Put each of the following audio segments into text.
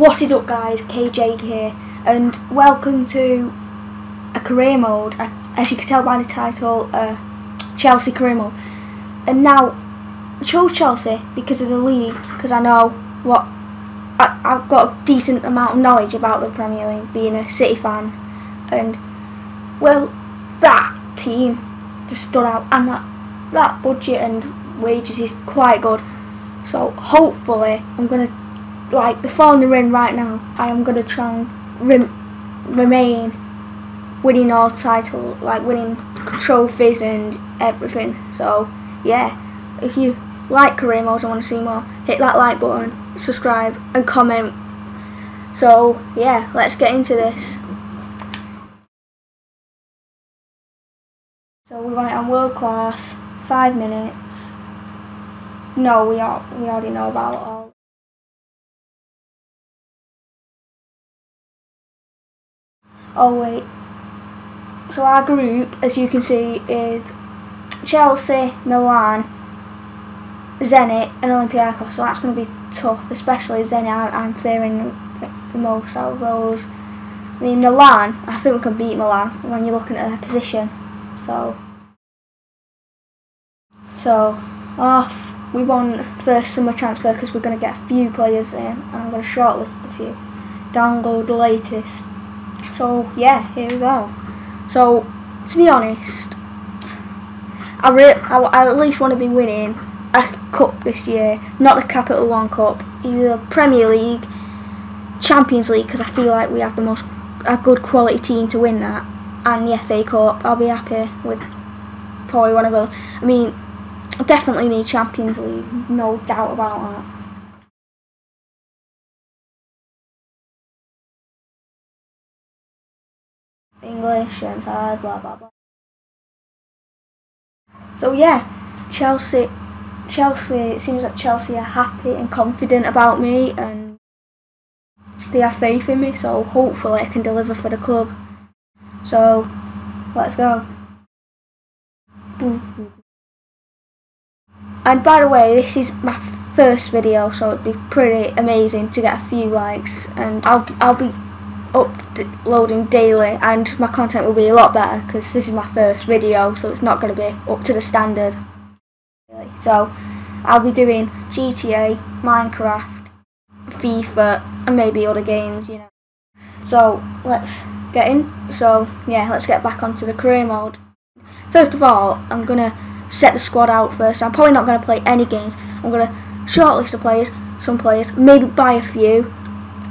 What is up guys, KJ here, and welcome to a career mode, as you can tell by the title, uh, Chelsea career mode. And now, chose Chelsea because of the league, because I know what, I, I've got a decent amount of knowledge about the Premier League, being a City fan, and, well, that team just stood out, and that, that budget and wages is quite good. So hopefully I'm going to like the they're in right now, I am gonna try and rem remain winning all title, like winning trophies and everything. So yeah, if you like career modes and want to see more, hit that like button, subscribe and comment. So yeah, let's get into this. So we want it on world class, five minutes. No, we are we already know about all. Oh wait. So our group, as you can see, is Chelsea, Milan, Zenit and Olympiacos. So that's going to be tough, especially Zenit. I'm fearing the most out of those. I mean, Milan, I think we can beat Milan when you're looking at their position. So, so off. We won first summer transfer because we're going to get a few players in, and I'm going to shortlist a few. Download the latest so yeah, here we go. So to be honest, I, re I, I at least want to be winning a cup this year, not the Capital One Cup, either Premier League, Champions League, because I feel like we have the most a good quality team to win that, and the FA Cup. I'll be happy with probably one of them. I mean, definitely need Champions League, no doubt about that. English and Thai, blah blah blah. So yeah, Chelsea, Chelsea. It seems that Chelsea are happy and confident about me, and they have faith in me. So hopefully I can deliver for the club. So let's go. And by the way, this is my first video, so it'd be pretty amazing to get a few likes, and I'll I'll be uploading daily and my content will be a lot better because this is my first video so it's not going to be up to the standard. So I'll be doing GTA, Minecraft, FIFA and maybe other games you know. So let's get in. So yeah let's get back onto the career mode. First of all I'm gonna set the squad out first. I'm probably not going to play any games. I'm going to shortlist the players some players maybe buy a few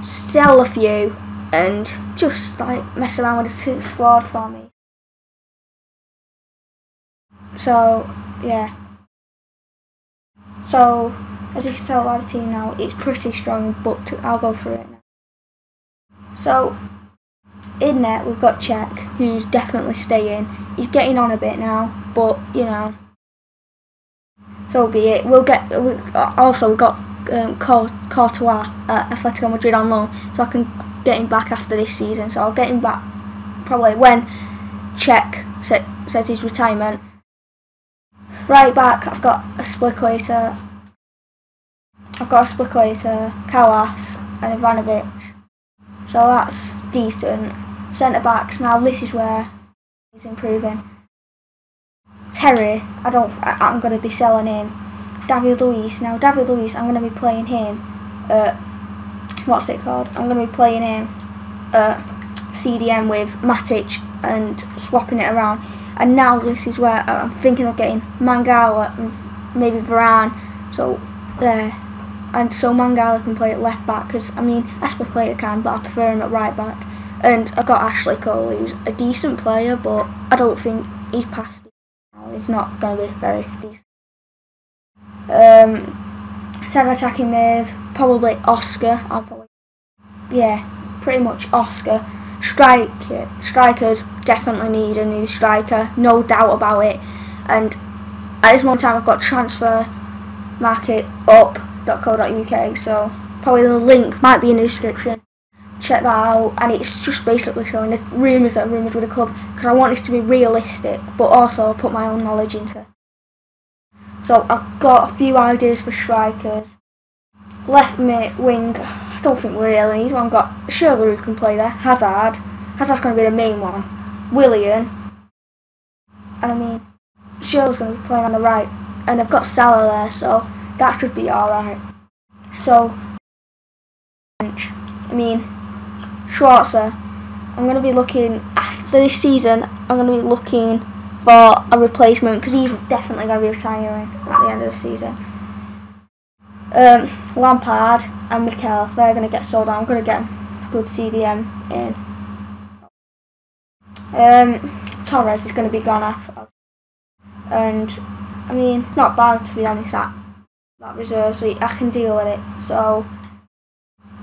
sell a few and just like mess around with the squad for me. So yeah. So as you can tell by the team now, it's pretty strong, but I'll go through it now. So in there we've got Cech, who's definitely staying. He's getting on a bit now, but you know. So be it. We'll get. We, also, we've got um, Courtois at Atletico Madrid on loan, so I can getting back after this season, so I'll get him back probably when Cech says his retirement. Right back, I've got a Azpilicueta, I've got a Azpilicueta, Kalas and Ivanovic. So that's decent. Centre backs, now this is where he's improving. Terry, I don't, I, I'm going to be selling him. David Luiz, now David Luiz, I'm going to be playing him at what's it called? I'm going to be playing in uh, CDM with Matic and swapping it around. And now this is where I'm thinking of getting Mangala and maybe Varane. So there. And so Mangala can play at left back because I mean Azpilicueta can, but I prefer him at right back. And I got Ashley Cole, who's a decent player, but I don't think he's past. He's not going to be very decent. Um, centre attacking mid, probably Oscar. I'll probably, yeah, pretty much Oscar. Strike, strikers definitely need a new striker, no doubt about it. And at this moment time, I've got transfer market up.co.uk, so probably the link might be in the description. Check that out, and it's just basically showing the rumours that are rumoured with the club because I want this to be realistic, but also put my own knowledge into. So I've got a few ideas for strikers. Left mid wing, I don't think we really need one. Got Schürrle who can play there. Hazard. Hazard's going to be the main one. Willian. And I mean, Schürrle's going to be playing on the right. And I've got Salah there, so that should be alright. So, bench. I mean, Schwarzer. I'm going to be looking, after this season, I'm going to be looking for a replacement because he's definitely going to be retiring at the end of the season. Um, Lampard and Mikel, they're going to get sold out. I'm going to get a good CDM in. Um, Torres is going to be gone after. And, I mean, not bad to be honest, that, that reserve, so I can deal with it. So,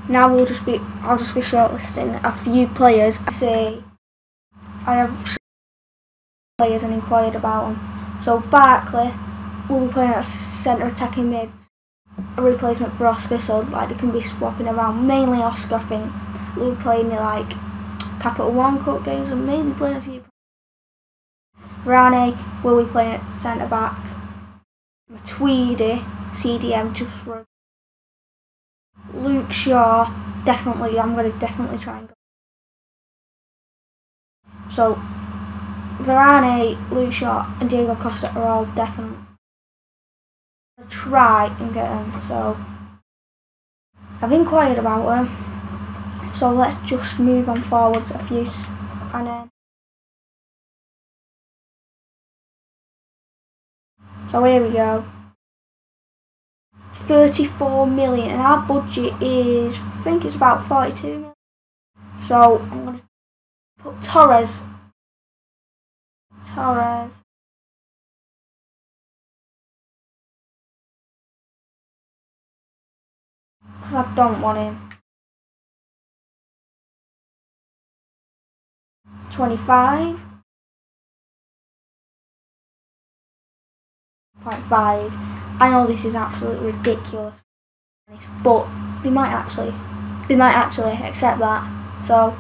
now we'll just be, I'll just be shortlisting a few players. Say, I have players and inquired about them. So Barkley will be playing at centre attacking mid, a replacement for Oscar, so like they can be swapping around. Mainly Oscar, I think. Will be playing in like Capital One Cup games and maybe playing a few. Rane will be playing at centre back. Tweedy, CDM just Luke Shaw, definitely. I'm going to definitely try and go. So Varane, Luke and Diego Costa are all definitely try and get them. So I've inquired about them. So let's just move on forwards a few and then. So here we go. 34 million and our budget is I think it's about 42 million. So I'm gonna put Torres Torres. Because I don't want him. 25. 0.5. I know this is absolutely ridiculous, but they might actually, they might actually accept that. So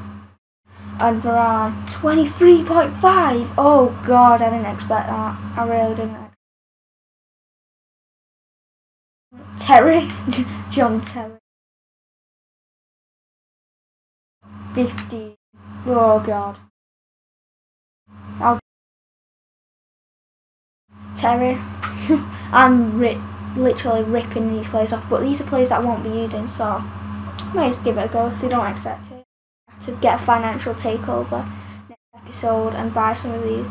and Varane 23.5 oh god I didn't expect that. I really didn't Terry John Terry. 50 oh god. I'll Terry I'm ri literally ripping these players off but these are players that I won't be using so I might just give it a go if they don't accept it to get a financial takeover next episode and buy some of these.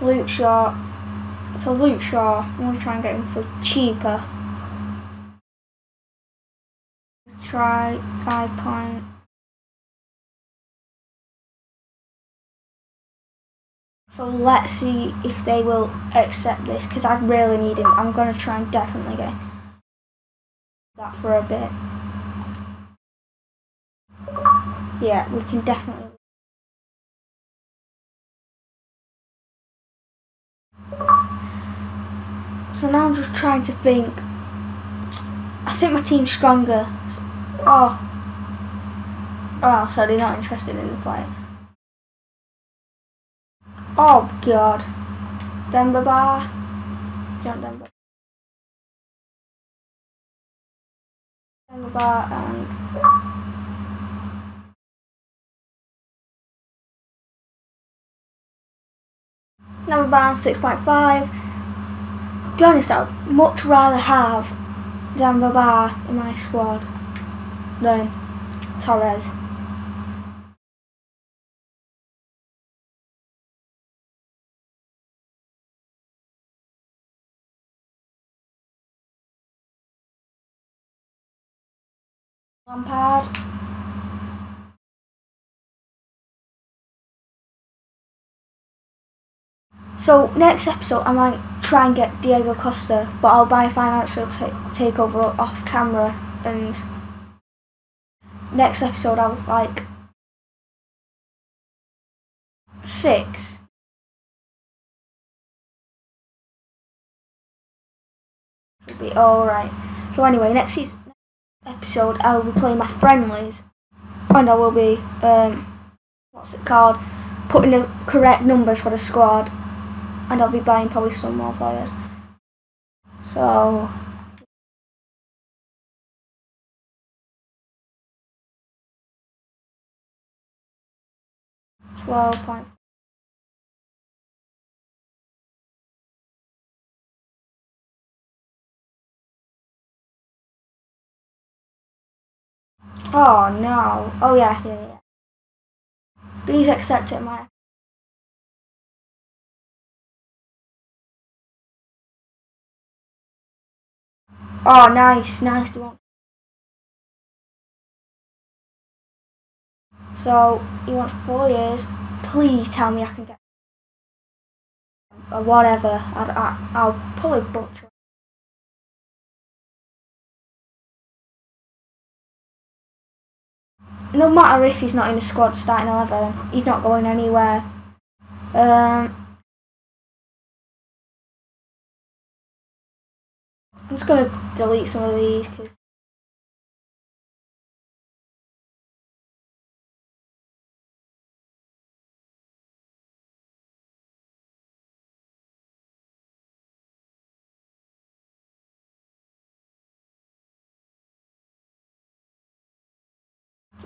Luke Shaw. So Luke Shaw, I'm going to try and get him for cheaper. Try five point. So let's see if they will accept this because I really need him. I'm going to try and definitely get that for a bit yeah, we can definitely. So now I'm just trying to think. I think my team's stronger. Oh. Oh, so they're not interested in the play. Oh, God. Demba Ba. John Denver. Demba Ba and number bound 6.5. Be honest, I would much rather have Demba Ba in my squad than Torres. Lampard. So next episode, I might try and get Diego Costa, but I'll buy financial take takeover off camera. And next episode, I'll like six. Should be all right. So anyway, next episode, I will be playing my friendlies, and I will be um, what's it called, putting the correct numbers for the squad and I'll be buying probably some more players. So twelve point Oh no. Oh yeah, yeah, yeah. Please accept it, my Oh, nice, nice. Want So you want four years? Please tell me I can get or whatever. I, I, I'll probably butcher. No matter if he's not in the squad starting eleven, he's not going anywhere. Um, I'm just gonna delete some of these because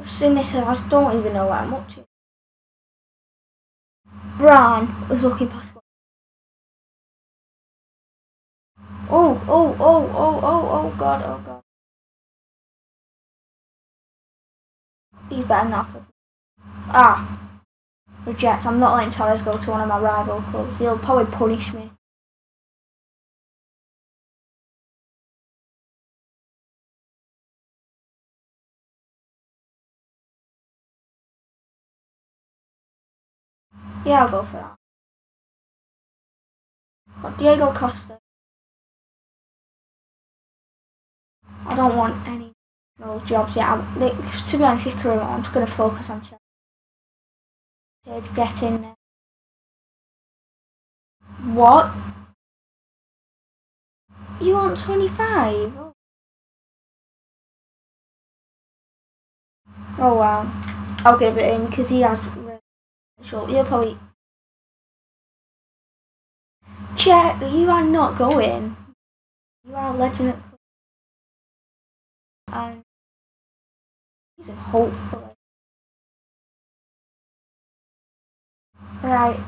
Seeing this, I just don't even know what I'm to. Brown was looking possible. Oh, oh, oh, oh, oh, oh, God, oh, God. He's better not. Ah. Reject. I'm not letting Torres go to one of my rival clubs. He'll probably punish me. Yeah, I'll go for that. Diego Costa. I don't want any jobs yet. I, like, to be honest, his career, I'm just going to focus on Chelsea. To get in. What? You want 25? Oh, oh wow. I'll give it him because he has short. you'll probably. Check, you are not going. You are a legend and he's a. Right.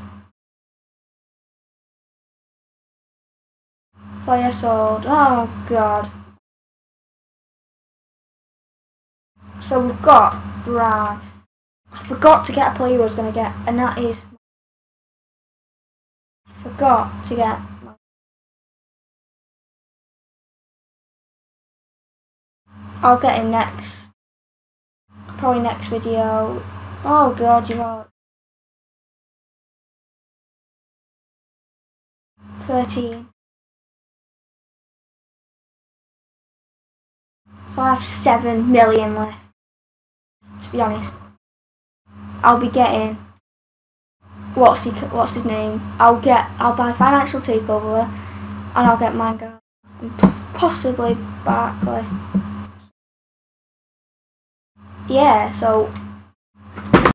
Player sword. Oh god. So we've got Brown. I forgot to get a player I was going to get, and that is. I forgot to get. I'll get him next. Probably next video. Oh god, you are. 13. So I have 7 million left. To be honest. I'll be getting what's he what's his name? I'll get I'll buy financial takeover and I'll get manga and possibly Barkley. Yeah, so